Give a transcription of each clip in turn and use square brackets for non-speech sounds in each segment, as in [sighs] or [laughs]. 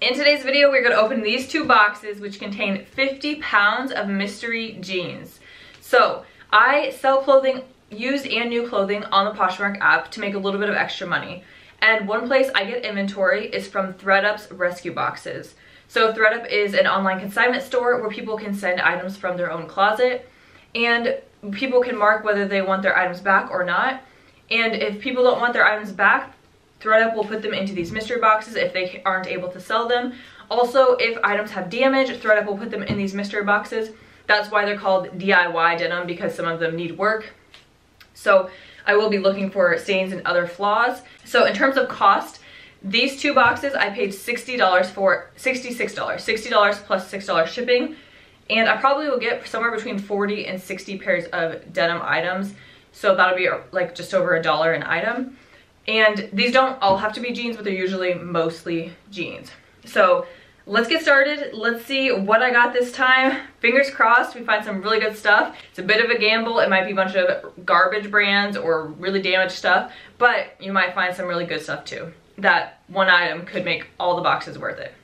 In today's video, we're gonna open these two boxes which contain 50 pounds of mystery jeans. So, I sell clothing, used and new clothing on the Poshmark app to make a little bit of extra money. And one place I get inventory is from ThredUp's rescue boxes. So ThredUp is an online consignment store where people can send items from their own closet and people can mark whether they want their items back or not. And if people don't want their items back, ThredUp will put them into these mystery boxes if they aren't able to sell them. Also, if items have damage, ThredUp will put them in these mystery boxes. That's why they're called DIY denim because some of them need work. So I will be looking for stains and other flaws. So in terms of cost, these two boxes I paid $60 for, $66, $60 plus $6 shipping. And I probably will get somewhere between 40 and 60 pairs of denim items. So that'll be like just over a dollar an item. And these don't all have to be jeans, but they're usually mostly jeans. So let's get started. Let's see what I got this time. Fingers crossed we find some really good stuff. It's a bit of a gamble. It might be a bunch of garbage brands or really damaged stuff, but you might find some really good stuff too. That one item could make all the boxes worth it.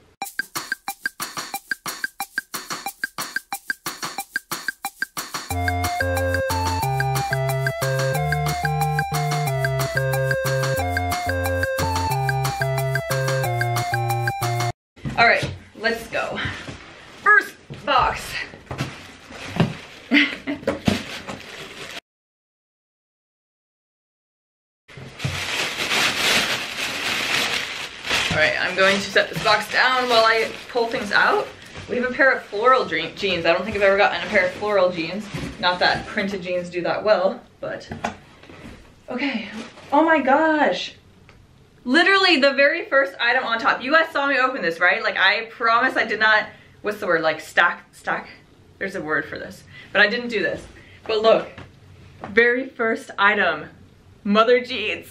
Box down while I pull things out. We have a pair of floral jeans. I don't think I've ever gotten a pair of floral jeans. Not that printed jeans do that well, but okay. Oh my gosh. Literally the very first item on top. You guys saw me open this, right? Like I promise I did not, what's the word? Like stack, stack? There's a word for this. But I didn't do this. But look, very first item, mother jeans.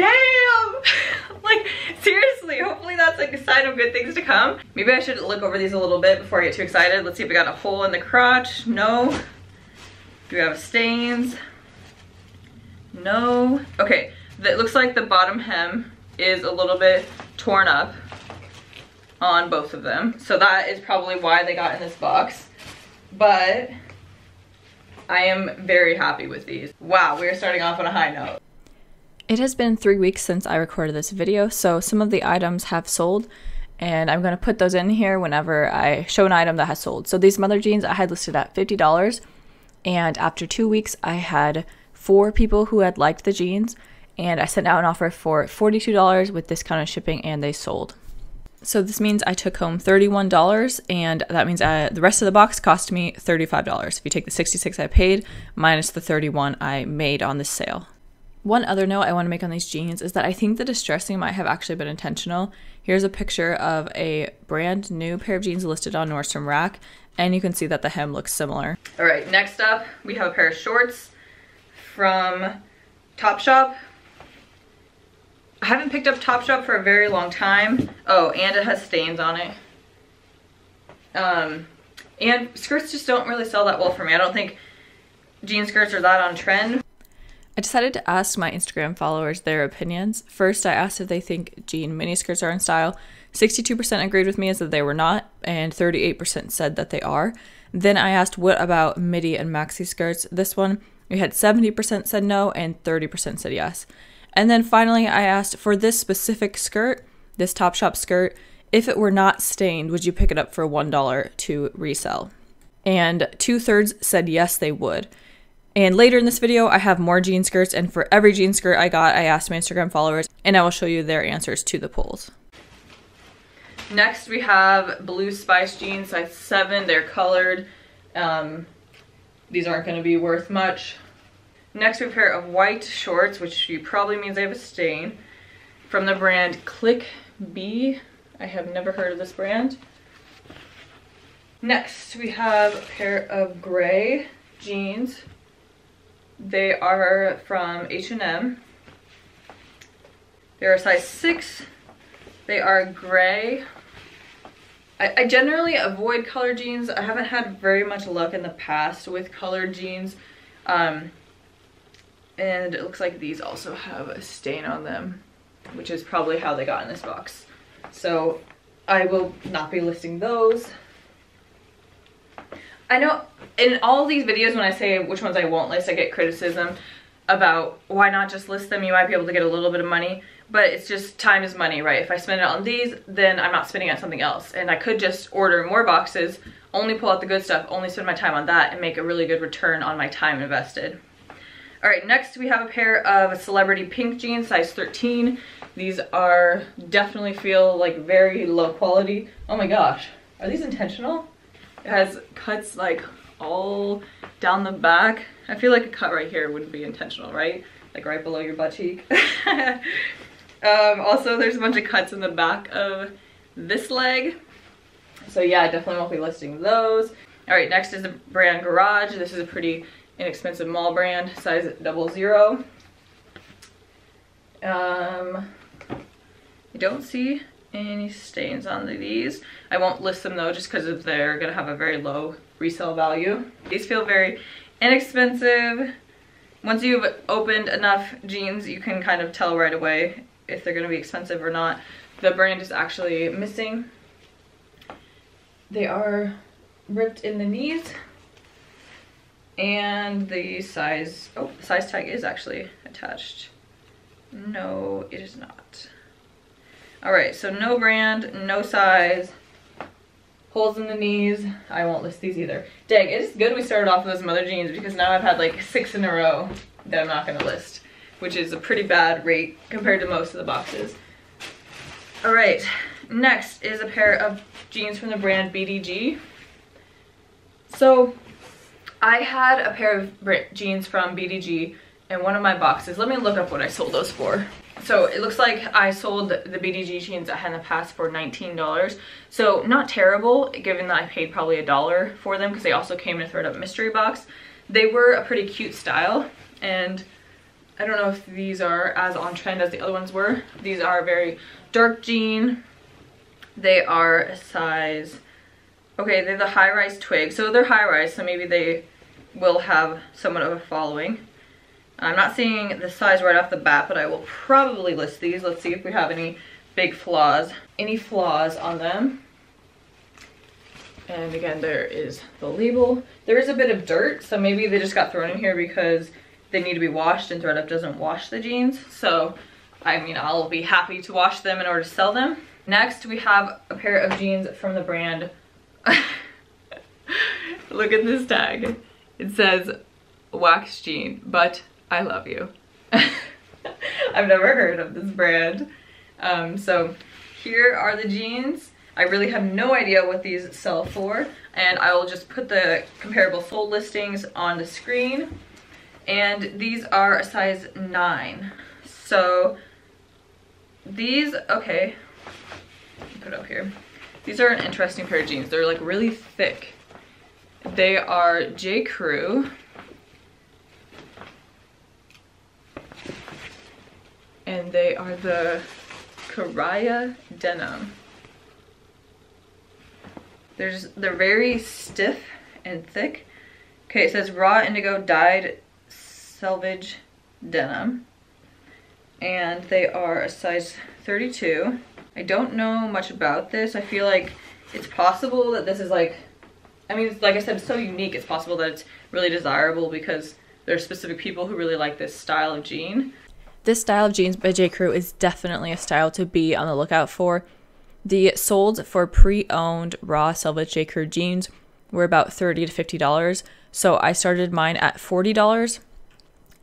Damn! [laughs] like seriously, hopefully that's like a sign of good things to come. Maybe I should look over these a little bit before I get too excited. Let's see if we got a hole in the crotch. No. Do we have stains? No. Okay, it looks like the bottom hem is a little bit torn up on both of them. So that is probably why they got in this box. But I am very happy with these. Wow, we are starting off on a high note. It has been three weeks since I recorded this video, so some of the items have sold, and I'm going to put those in here whenever I show an item that has sold. So these mother jeans I had listed at $50, and after two weeks I had four people who had liked the jeans, and I sent out an offer for $42 with discounted shipping and they sold. So this means I took home $31 and that means I, the rest of the box cost me $35. If you take the 66 I paid minus the 31 I made on this sale. One other note I want to make on these jeans is that I think the distressing might have actually been intentional. Here's a picture of a brand new pair of jeans listed on Nordstrom Rack and you can see that the hem looks similar. All right, next up we have a pair of shorts from Topshop I haven't picked up Topshop for a very long time. Oh, and it has stains on it. Um, and skirts just don't really sell that well for me. I don't think jean skirts are that on trend. I decided to ask my Instagram followers their opinions. First, I asked if they think jean miniskirts are in style. 62% agreed with me as that they were not, and 38% said that they are. Then I asked what about midi and maxi skirts. This one, we had 70% said no and 30% said yes. And then finally, I asked for this specific skirt, this Topshop skirt, if it were not stained, would you pick it up for $1 to resell? And two thirds said yes, they would. And later in this video, I have more jean skirts, and for every jean skirt I got, I asked my Instagram followers, and I will show you their answers to the polls. Next, we have Blue Spice jeans, size 7. They're colored. Um, these aren't going to be worth much. Next we have a pair of white shorts, which probably means they have a stain, from the brand Click B. I have never heard of this brand. Next we have a pair of gray jeans. They are from H&M. They're a size 6. They are gray. I, generally avoid colored jeans. I haven't had very much luck in the past with colored jeans. Um, and it looks like these also have a stain on them, which is probably how they got in this box. So I will not be listing those. I know in all these videos when I say which ones I won't list, I get criticism about why not just list them, you might be able to get a little bit of money, but it's just time is money, right? If I spend it on these, then I'm not spending on something else. And I could just order more boxes, only pull out the good stuff, only spend my time on that and make a really good return on my time invested. All right, next we have a pair of Celebrity Pink jeans, size 13. These are definitely feel like very low quality. Oh my gosh, are these intentional? It has cuts like all down the back. I feel like a cut right here wouldn't be intentional, right? Like right below your butt cheek. [laughs] um, also, there's a bunch of cuts in the back of this leg. So yeah, I definitely won't be listing those. All right, next is the brand Garage. This is a pretty inexpensive mall brand, size double zero. Um, I don't see any stains on these. I won't list them though just because they're gonna have a very low resale value. These feel very inexpensive. Once you've opened enough jeans, you can kind of tell right away if they're gonna be expensive or not. The brand is actually missing. They are ripped in the knees and the size, oh, size tag is actually attached. No, it is not. All right, so no brand, no size, holes in the knees. I won't list these either. Dang, it is good we started off with some other jeans because now I've had like six in a row that I'm not gonna list, which is a pretty bad rate compared to most of the boxes. All right, next is a pair of jeans from the brand BDG. So I had a pair of jeans from BDG in one of my boxes. Let me look up what I sold those for. So it looks like I sold the BDG jeans I had in the past for $19. So not terrible, given that I paid probably a dollar for them because they also came in a ThredUp mystery box. They were a pretty cute style, and I don't know if these are as on trend as the other ones were. These are very dark jean. They are a size, okay, they're the high-rise twig. So they're high-rise, so maybe they will have somewhat of a following. I'm not seeing the size right off the bat, but I will probably list these. Let's see if we have any big flaws. Any flaws on them. And again, there is the label. There is a bit of dirt, so maybe they just got thrown in here because they need to be washed and ThredUp doesn't wash the jeans. So, I mean, I'll be happy to wash them in order to sell them. Next, we have a pair of jeans from the brand. [laughs] Look at this tag. It says wax jean, but I love you. [laughs] I've never heard of this brand. Um, so here are the jeans. I really have no idea what these sell for and I will just put the comparable sold listings on the screen. And these are a size 9. So these, okay, put up here. These are an interesting pair of jeans. They're like really thick. They are J. Crew and they are the Karaya denim. There's, they're very stiff and thick. Okay, it says raw indigo dyed selvage denim. And they are a size 32. I don't know much about this. I feel like it's possible that this is like, I mean, like I said, it's so unique. It's possible that it's really desirable because there are specific people who really like this style of jean. This style of jeans by J. Crew is definitely a style to be on the lookout for. The sold for pre-owned raw selvage J. Crew jeans were about 30 to $50. So I started mine at $40.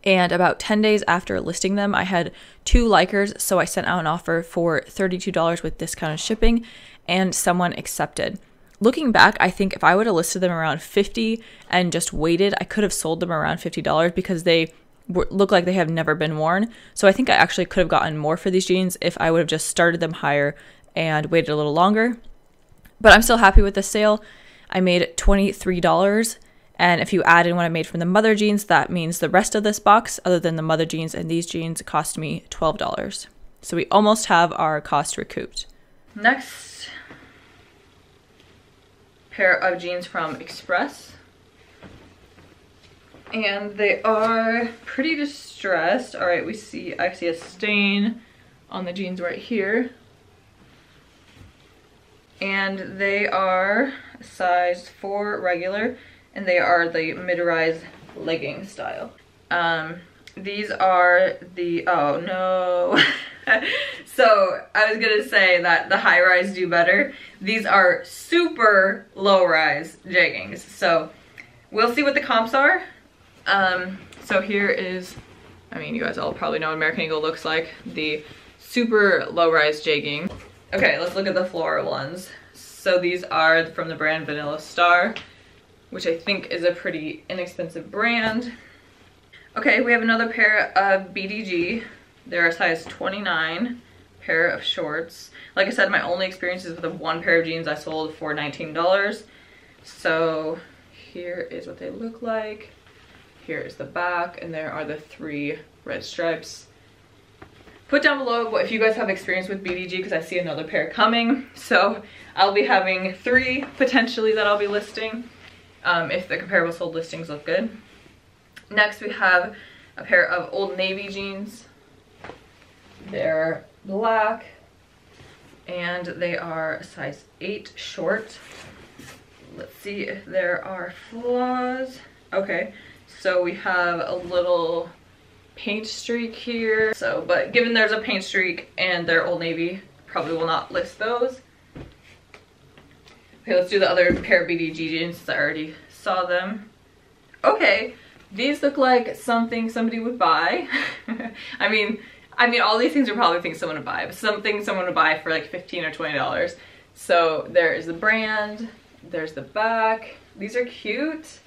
And about 10 days after listing them, I had two likers, so I sent out an offer for $32 with discounted shipping, and someone accepted. Looking back, I think if I would have listed them around 50 and just waited, I could have sold them around $50 because they look like they have never been worn. So I think I actually could have gotten more for these jeans if I would have just started them higher and waited a little longer. But I'm still happy with the sale. I made $23. And if you add in what I made from the mother jeans, that means the rest of this box, other than the mother jeans and these jeans, cost me $12. So we almost have our cost recouped. Next pair of jeans from Express and they are pretty distressed. All right, we see, I see a stain on the jeans right here. And they are size 4 regular, and they are the mid-rise legging style. Um, these are the, oh no. [laughs] so I was gonna say that the high rise do better. These are super low rise jeggings. So we'll see what the comps are. Um, so here is, I mean, you guys all probably know what American Eagle looks like. The super low rise jegging. Okay, let's look at the floral ones. So these are from the brand Vanilla Star, which I think is a pretty inexpensive brand. Okay, we have another pair of BDG. They're a size 29 pair of shorts. Like I said, my only experience is with the one pair of jeans I sold for $19. So here is what they look like. Here is the back, and there are the three red stripes. Put down below if you guys have experience with BDG because I see another pair coming. So I'll be having three potentially that I'll be listing um, if the comparable sold listings look good. Next we have a pair of Old Navy jeans. They're black and they are size 8 short. Let's see if there are flaws. Okay, so we have a little paint streak here. So, but given there's a paint streak and they're Old Navy, probably will not list those. Okay, let's do the other pair of BDG jeans since I already saw them. Okay, these look like something somebody would buy. [laughs] I mean, I mean, all these things are probably things someone would buy, but something someone would buy for like 15 or $20. So there is the brand, there's the back. These are cute.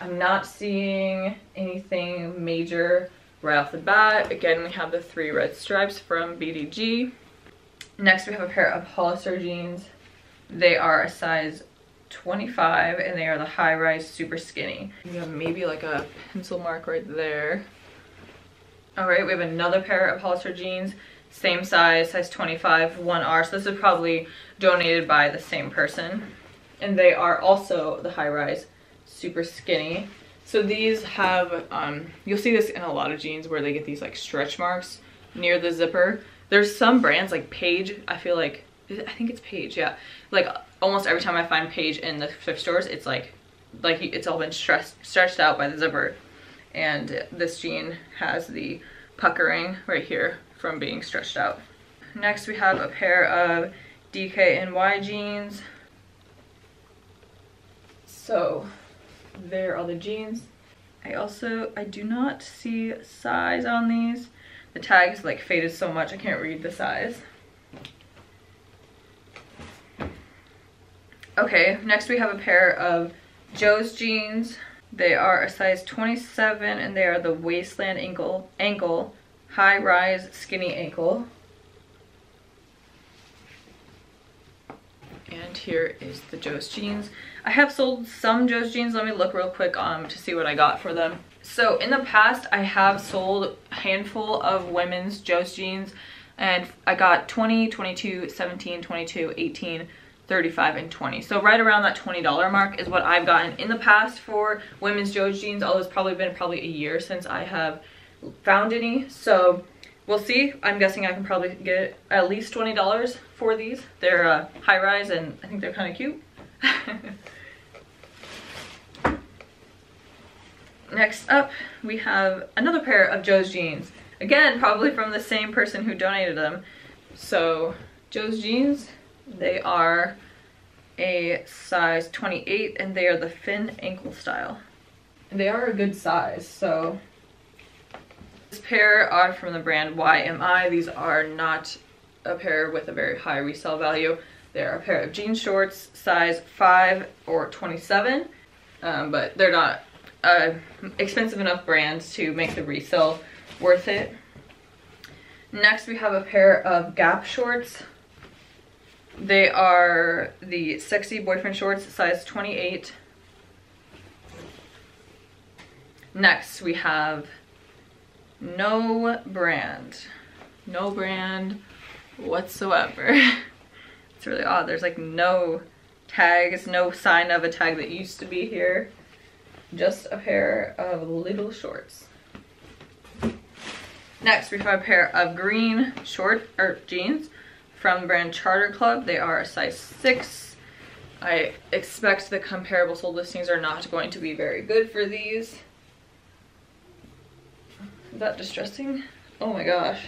I'm not seeing anything major right off the bat. Again, we have the three red stripes from BDG. Next, we have a pair of Hollister jeans. They are a size 25 and they are the high rise super skinny. You have maybe like a pencil mark right there. All right, we have another pair of Hollister jeans, same size, size 25, 1R. So this is probably donated by the same person. And they are also the high rise super skinny. So these have, um, you'll see this in a lot of jeans where they get these like stretch marks near the zipper. There's some brands like Paige, I feel like, I think it's Paige, yeah. Like almost every time I find Paige in the thrift stores, it's like, like it's all been stressed, stretched out by the zipper. And this jean has the puckering right here from being stretched out. Next we have a pair of DKNY jeans. So there are the jeans. I also, I do not see size on these. The tag is like faded so much I can't read the size. Okay, next we have a pair of Joe's jeans. They are a size 27 and they are the waistland ankle, ankle high rise skinny ankle. Here is the Joe's jeans. I have sold some Joe's jeans. Let me look real quick um, to see what I got for them. So in the past, I have sold a handful of women's Joe's jeans and I got 20, 22, 17, 22, 18, 35 and 20 so right around that $20 mark is what I've gotten in the past for women's Joe's jeans although it's probably been probably a year since I have found any so we'll see I'm guessing I can probably get at least $20 for these they're uh, high rise and I think they're kind of cute [laughs] next up we have another pair of Joe's jeans again probably from the same person who donated them so Joe's jeans they are a size 28 and they are the fin ankle style. And they are a good size, so. This pair are from the brand YMI. These are not a pair with a very high resale value. They're a pair of jean shorts, size 5 or 27, um, but they're not uh, expensive enough brands to make the resale worth it. Next we have a pair of Gap shorts. They are the Sexy Boyfriend Shorts, size 28. Next, we have no brand. No brand whatsoever. [laughs] it's really odd. There's like no tags, no sign of a tag that used to be here. Just a pair of little shorts. Next, we have a pair of green short or jeans from the brand Charter Club. They are a size 6. I expect the comparable sold listings are not going to be very good for these. That distressing? Oh my gosh.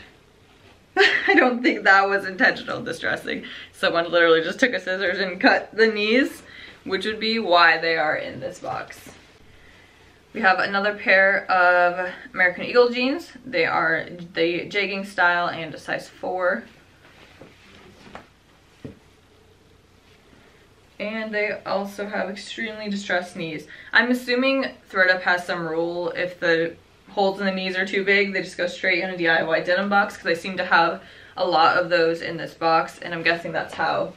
[laughs] I don't think that was intentional distressing. Someone literally just took a scissors and cut the knees, which would be why they are in this box. We have another pair of American Eagle jeans. They are the jegging style and a size 4. And they also have extremely distressed knees. I'm assuming ThredUp has some rule if the holes in the knees are too big, they just go straight in a DIY denim box because I seem to have a lot of those in this box and I'm guessing that's how.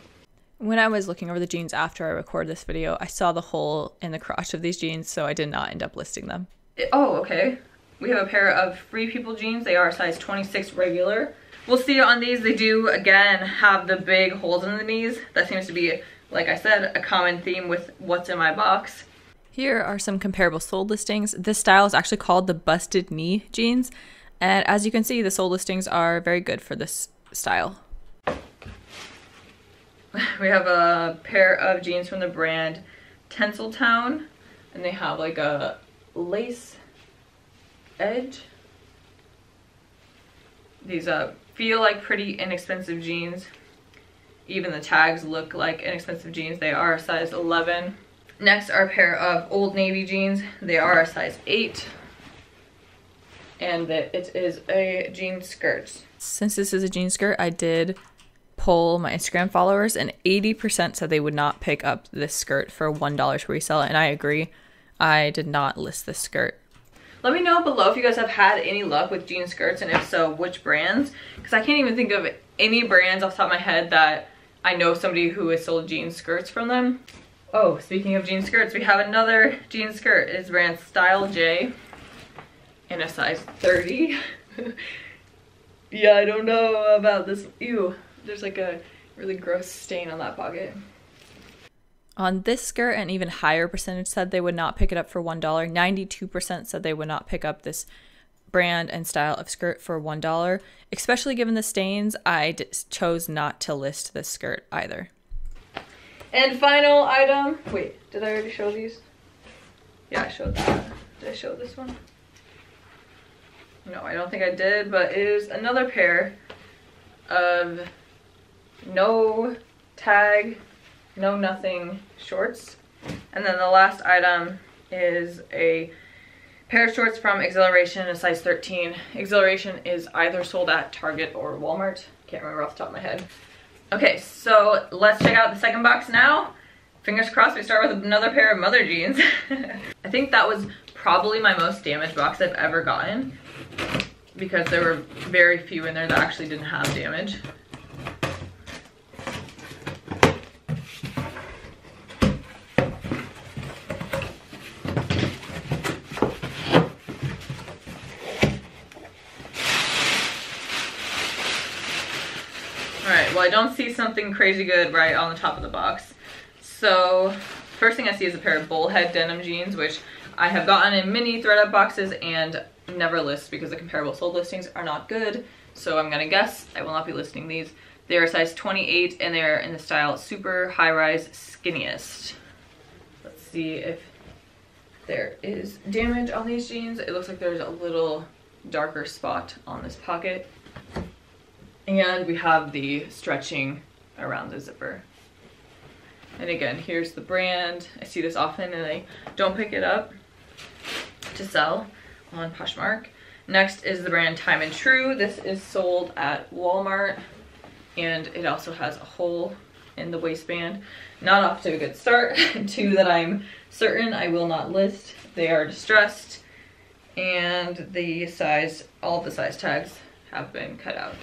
When I was looking over the jeans after I recorded this video, I saw the hole in the crotch of these jeans, so I did not end up listing them. It, oh, okay. We have a pair of Free People jeans. They are size 26 regular. We'll see on these, they do, again, have the big holes in the knees. That seems to be, like I said, a common theme with what's in my box. Here are some comparable sold listings. This style is actually called the busted knee jeans. And as you can see, the sold listings are very good for this style. We have a pair of jeans from the brand Tinseltown. And they have like a lace edge. These uh, feel like pretty inexpensive jeans. Even the tags look like inexpensive jeans. They are size 11. Next are a pair of Old Navy jeans. They are a size 8. And it is a jean skirt. Since this is a jean skirt, I did poll my Instagram followers and 80% said they would not pick up this skirt for $1 to resell and I agree. I did not list this skirt. Let me know below if you guys have had any luck with jean skirts and if so, which brands. Because I can't even think of any brands off the top of my head that I know somebody who has sold jean skirts from them. Oh, speaking of jean skirts, we have another jean skirt. It's brand Style J in a size 30. [laughs] yeah, I don't know about this. Ew, there's like a really gross stain on that pocket. On this skirt, an even higher percentage said they would not pick it up for $1. 92% said they would not pick up this brand and style of skirt for $1. Especially given the stains, I chose not to list this skirt either. And final item. Wait, did I already show these? Yeah, I showed that. Did I show this one? No, I don't think I did, but it is another pair of no tag, no nothing shorts. And then the last item is a pair of shorts from Xhilaration, a size 13. Xhilaration is either sold at Target or Walmart. Can't remember off the top of my head. Okay, so let's check out the second box now. Fingers crossed we start with another pair of mother jeans. [laughs] I think that was probably my most damaged box I've ever gotten because there were very few in there that actually didn't have damage. well I don't see something crazy good right on the top of the box. So first thing I see is a pair of bullhead denim jeans, which I have gotten in mini ThredUp boxes and never list because the comparable sold listings are not good. So I'm gonna guess I will not be listing these. They are size 28 and they're in the style super high rise skinniest. Let's see if there is damage on these jeans. It looks like there's a little darker spot on this pocket. And we have the stretching around the zipper. And again, here's the brand. I see this often and I don't pick it up to sell on Poshmark. Next is the brand Time and True. This is sold at Walmart and it also has a hole in the waistband. Not off to a good start. [laughs] Two that I'm certain I will not list. They are distressed and the size, all the size tags have been cut out.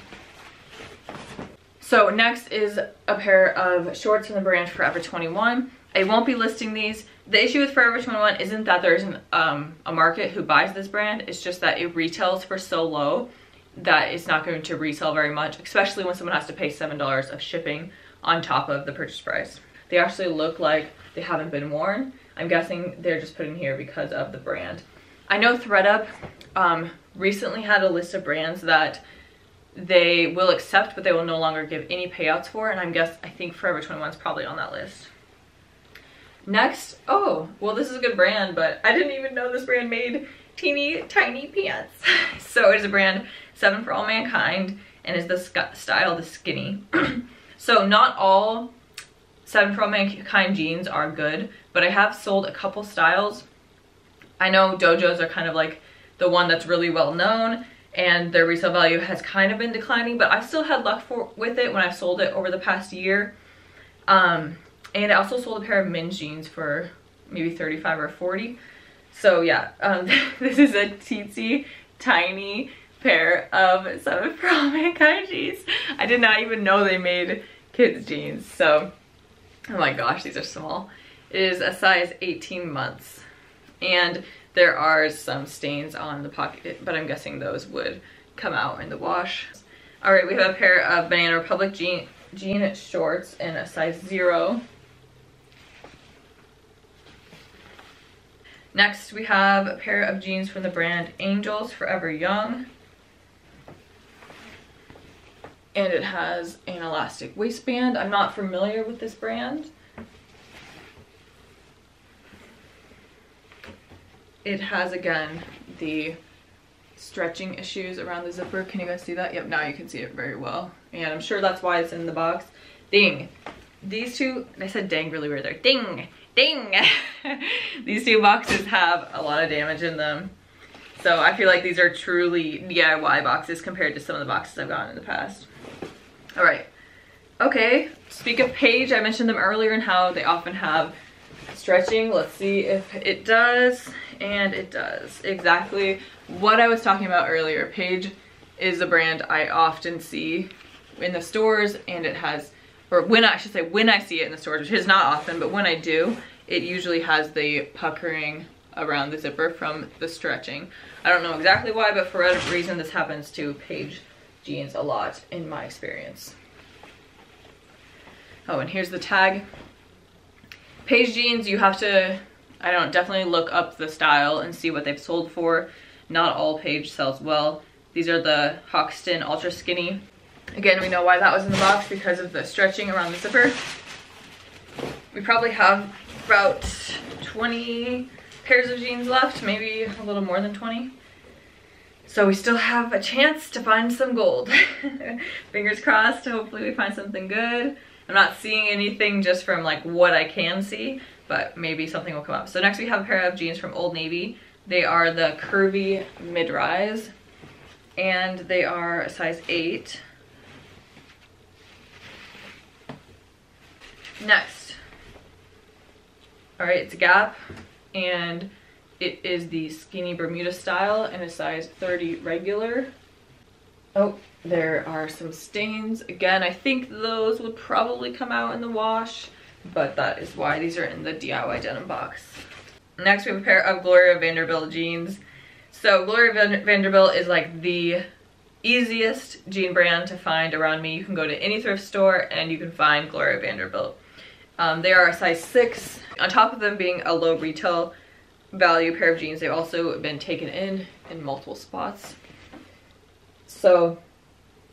So next is a pair of shorts from the brand Forever 21. I won't be listing these. The issue with Forever 21 isn't that there isn't um, a market who buys this brand. It's just that it retails for so low that it's not going to resell very much, especially when someone has to pay $7 of shipping on top of the purchase price. They actually look like they haven't been worn. I'm guessing they're just put in here because of the brand. I know ThredUp um, recently had a list of brands that they will accept, but they will no longer give any payouts for. And I'm guess I think Forever 21 is probably on that list. Next, oh, well this is a good brand, but I didn't even know this brand made teeny tiny pants. [laughs] so it is a brand, Seven for All Mankind, and is the style the skinny. [clears throat] so not all Seven for All Mankind jeans are good, but I have sold a couple styles. I know dojos are kind of like the one that's really well known and their resale value has kind of been declining, but I've still had luck for, with it when I've sold it over the past year. Um, and I also sold a pair of men's jeans for maybe 35 or 40. So yeah, um, [laughs] this is a teensy tiny pair of Seven [laughs] All Mankind jeans. I did not even know they made kids jeans. So, oh my gosh, these are small. It is a size 18 months. And there are some stains on the pocket, but I'm guessing those would come out in the wash. All right, we have a pair of Banana Republic jean, jean shorts in a size zero. Next, we have a pair of jeans from the brand Angels Forever Young. And it has an elastic waistband. I'm not familiar with this brand. It has, again, the stretching issues around the zipper. Can you guys see that? Yep, now you can see it very well. And I'm sure that's why it's in the box. Ding. These two, I said dang really weird there. Ding, ding. [laughs] these two boxes have a lot of damage in them. So I feel like these are truly DIY boxes compared to some of the boxes I've gotten in the past. All right. Okay, speak of Paige, I mentioned them earlier and how they often have stretching. Let's see if it does. And it does. Exactly what I was talking about earlier. Paige is a brand I often see in the stores and it has, or when I, should say when I see it in the stores, which is not often, but when I do, it usually has the puckering around the zipper from the stretching. I don't know exactly why, but for whatever reason, this happens to Paige jeans a lot in my experience. Oh, and here's the tag. Paige jeans, you have to, I don't, definitely look up the style and see what they've sold for. Not all Paige sells well. These are the Hoxton Ultra Skinny. Again, we know why that was in the box because of the stretching around the zipper. We probably have about 20 pairs of jeans left, maybe a little more than 20. So we still have a chance to find some gold. [laughs] Fingers crossed, hopefully we find something good. I'm not seeing anything just from like what I can see, but maybe something will come up. So next we have a pair of jeans from Old Navy. They are the curvy mid-rise and they are a size eight. Next. All right, it's a Gap and it is the skinny Bermuda style in a size 30 regular. Oh, there are some stains. Again, I think those would probably come out in the wash, but that is why these are in the DIY denim box. Next, we have a pair of Gloria Vanderbilt jeans. So Gloria Van Vanderbilt is like the easiest jean brand to find around me. You can go to any thrift store and you can find Gloria Vanderbilt. Um, they are a size 6. On top of them being a low retail value pair of jeans, they've also been taken in in multiple spots. So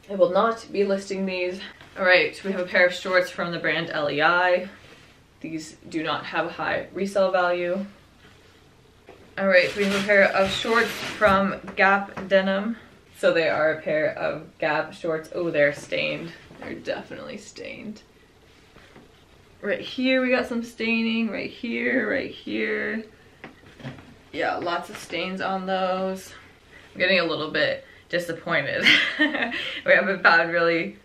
I will not be listing these. All right, we have a pair of shorts from the brand LEI. These do not have a high resale value. All right, we have a pair of shorts from Gap Denim. So they are a pair of Gap shorts. Oh, they're stained. They're definitely stained. Right here we got some staining, right here, right here. Yeah, lots of stains on those. I'm getting a little bit disappointed. [laughs] we haven't found really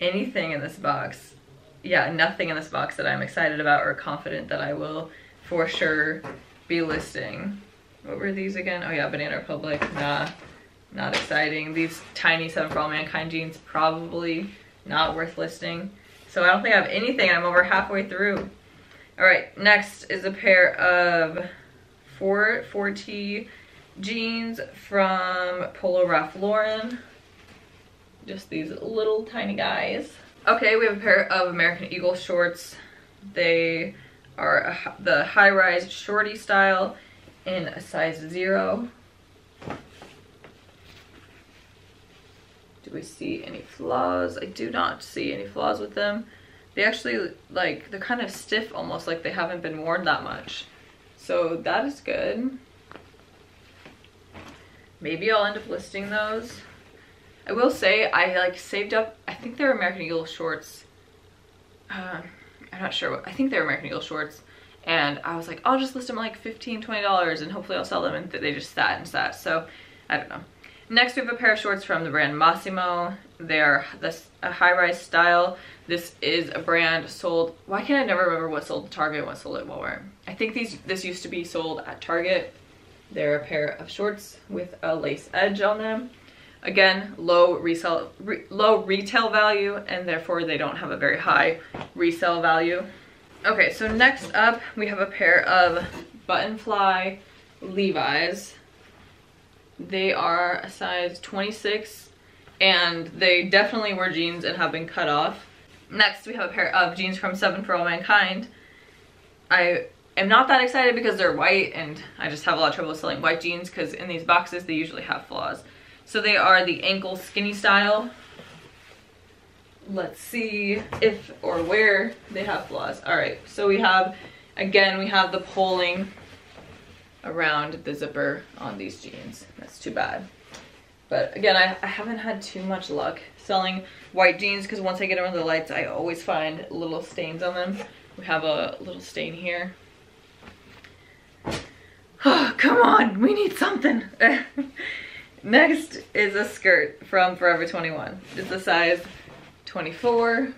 anything in this box. Yeah, nothing in this box that I'm excited about or confident that I will for sure be listing. What were these again? Oh yeah, Banana Republic. Nah, not exciting. These tiny Seven for All Mankind jeans, probably not worth listing. So I don't think I have anything. I'm over halfway through. All right, next is a pair of 4 4T jeans from Polo Ralph Lauren. Just these little tiny guys. Okay, we have a pair of American Eagle shorts. They are a, the high-rise shorty style in a size zero. Do we see any flaws. I do not see any flaws with them. They actually, like, they're kind of stiff almost, like they haven't been worn that much. So that is good. Maybe I'll end up listing those. I will say I like saved up, I think they're American Eagle shorts. Uh, I'm not sure what, I think they're American Eagle shorts. And I was like, I'll just list them like 15 $20 and hopefully I'll sell them. And they just sat and sat. So I don't know. Next we have a pair of shorts from the brand Mossimo. They're this a high-rise style. This is a brand sold, why can't I never remember what sold at Target what sold at Walmart? I think these this used to be sold at Target. They're a pair of shorts with a lace edge on them. Again, low resale, re, low retail value, and therefore they don't have a very high resale value. Okay, so next up we have a pair of button fly Levi's. They are a size 26 and they definitely were jeans and have been cut off. Next we have a pair of jeans from Seven for All Mankind. I am not that excited because they're white and I just have a lot of trouble selling white jeans because in these boxes they usually have flaws. So they are the ankle skinny style. Let's see if or where they have flaws. All right, so we have, again, we have the pulling around the zipper on these jeans. That's too bad. But again, I, I haven't had too much luck selling white jeans because once I get under the lights, I always find little stains on them. We have a little stain here. Oh, [sighs] come on, we need something. [laughs] Next is a skirt from Forever 21. It's a size 24.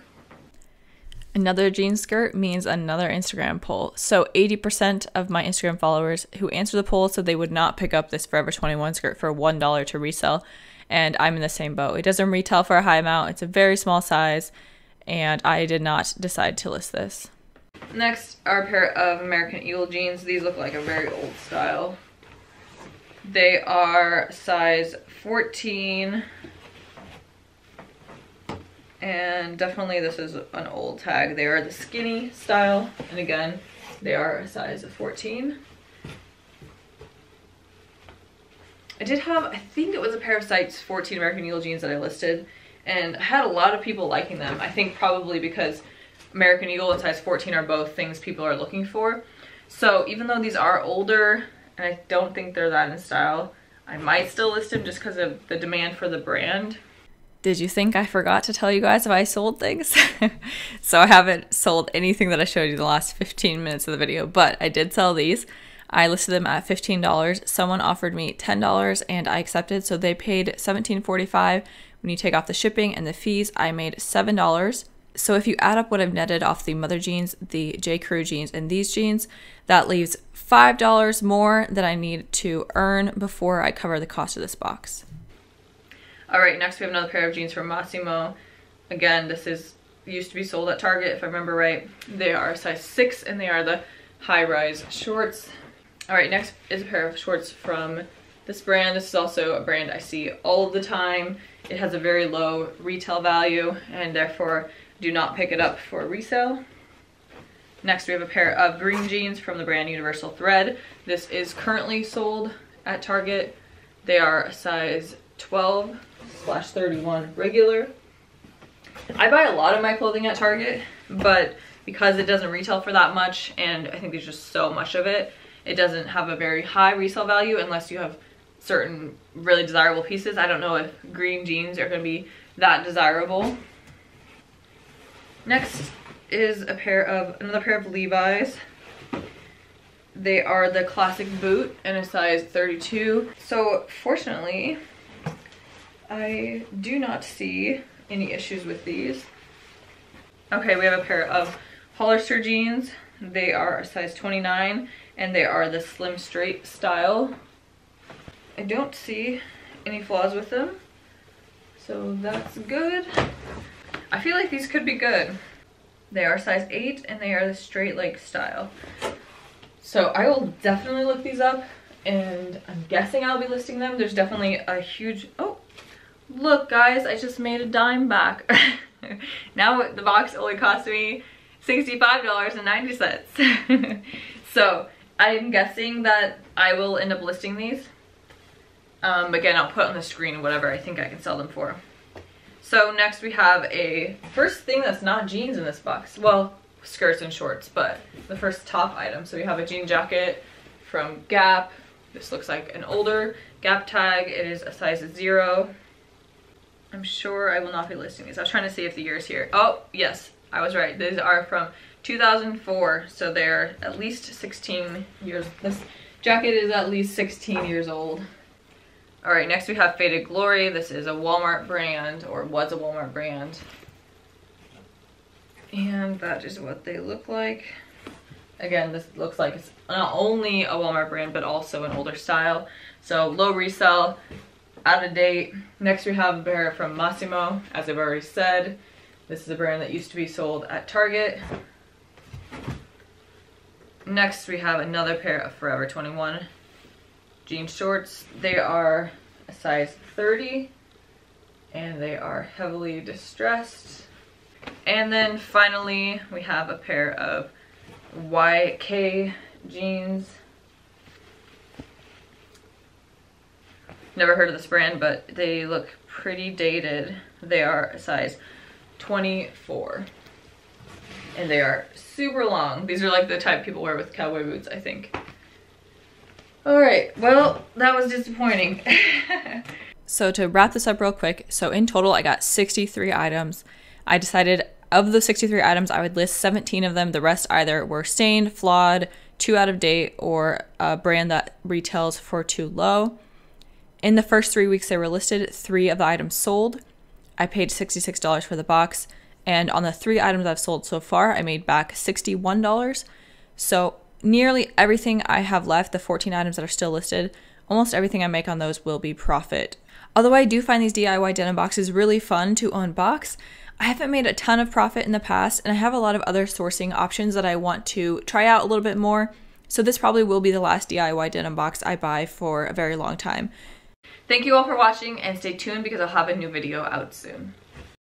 Another jean skirt means another Instagram poll. So 80% of my Instagram followers who answered the poll said they would not pick up this Forever 21 skirt for $1 to resell. And I'm in the same boat. It doesn't retail for a high amount. It's a very small size. And I did not decide to list this. Next are a pair of American Eagle jeans. These look like a very old style. They are size 14 and definitely this is an old tag. They are the skinny style and again they are a size of 14. I did have, I think it was a pair of size 14 American Eagle jeans that I listed and I had a lot of people liking them. I think probably because American Eagle and size 14 are both things people are looking for. So even though these are older and I don't think they're that in style, I might still list them just because of the demand for the brand. Did you think I forgot to tell you guys if I sold things? [laughs] so I haven't sold anything that I showed you the last 15 minutes of the video, but I did sell these. I listed them at $15. Someone offered me $10 and I accepted, so they paid $17.45. When you take off the shipping and the fees, I made $7. So if you add up what I've netted off the mother jeans, the J. Crew jeans, and these jeans, that leaves $5 more that I need to earn before I cover the cost of this box. All right, next we have another pair of jeans from Mossimo. Again, this is used to be sold at Target, if I remember right. They are size six and they are the high-rise shorts. All right, next is a pair of shorts from this brand. This is also a brand I see all the time. It has a very low retail value and therefore do not pick it up for resale. Next we have a pair of green jeans from the brand Universal Thread. This is currently sold at Target. They are a size 12 slash 31 regular. I buy a lot of my clothing at Target, but because it doesn't retail for that much and I think there's just so much of it, it doesn't have a very high resale value unless you have certain really desirable pieces. I don't know if green jeans are going to be that desirable. Next is a pair of, another pair of Levi's. They are the classic boot in a size 32. So fortunately, I do not see any issues with these. Okay, we have a pair of Hollister jeans. They are a size 29 and they are the slim straight style. I don't see any flaws with them. So that's good. I feel like these could be good. They are size 8 and they are the straight leg style. So I will definitely look these up and I'm guessing I'll be listing them. There's definitely a huge, oh, look guys, I just made a dime back. [laughs] now the box only cost me $65.90. [laughs] so I'm guessing that I will end up listing these. Um, again, I'll put on the screen whatever I think I can sell them for. So next we have a first thing that's not jeans in this box. Well, skirts and shorts, but the first top item. So we have a jean jacket from Gap. This looks like an older Gap tag. It is a size zero. I'm sure I will not be listing these. I was trying to see if the year is here. Oh, yes, I was right. These are from 2004, so they're at least 16 years. This jacket is at least 16 years old. All right, next we have Faded Glory. This is a Walmart brand, or was a Walmart brand. And that is what they look like. Again, this looks like it's not only a Walmart brand, but also an older style. So low resale, out of date. Next we have a pair from Mossimo, as I've already said. This is a brand that used to be sold at Target. Next we have another pair of Forever 21 jean shorts. They are a size 30 and they are heavily distressed. And then finally we have a pair of YK jeans. Never heard of this brand, but they look pretty dated. They are a size 24. And they are super long. These are like the type people wear with cowboy boots, I think. All right, well, that was disappointing. [laughs] so to wrap this up real quick, so in total I got 63 items. I decided of the 63 items, I would list 17 of them. The rest either were stained, flawed, too out of date, or a brand that retails for too low. In the first three weeks they were listed, three of the items sold. I paid $66 for the box, and on the three items I've sold so far, I made back $61. So nearly everything I have left, the 14 items that are still listed, almost everything I make on those will be profit. Although I do find these DIY denim boxes really fun to unbox, I haven't made a ton of profit in the past, and I have a lot of other sourcing options that I want to try out a little bit more. So this probably will be the last DIY denim box I buy for a very long time. Thank you all for watching and stay tuned because I'll have a new video out soon.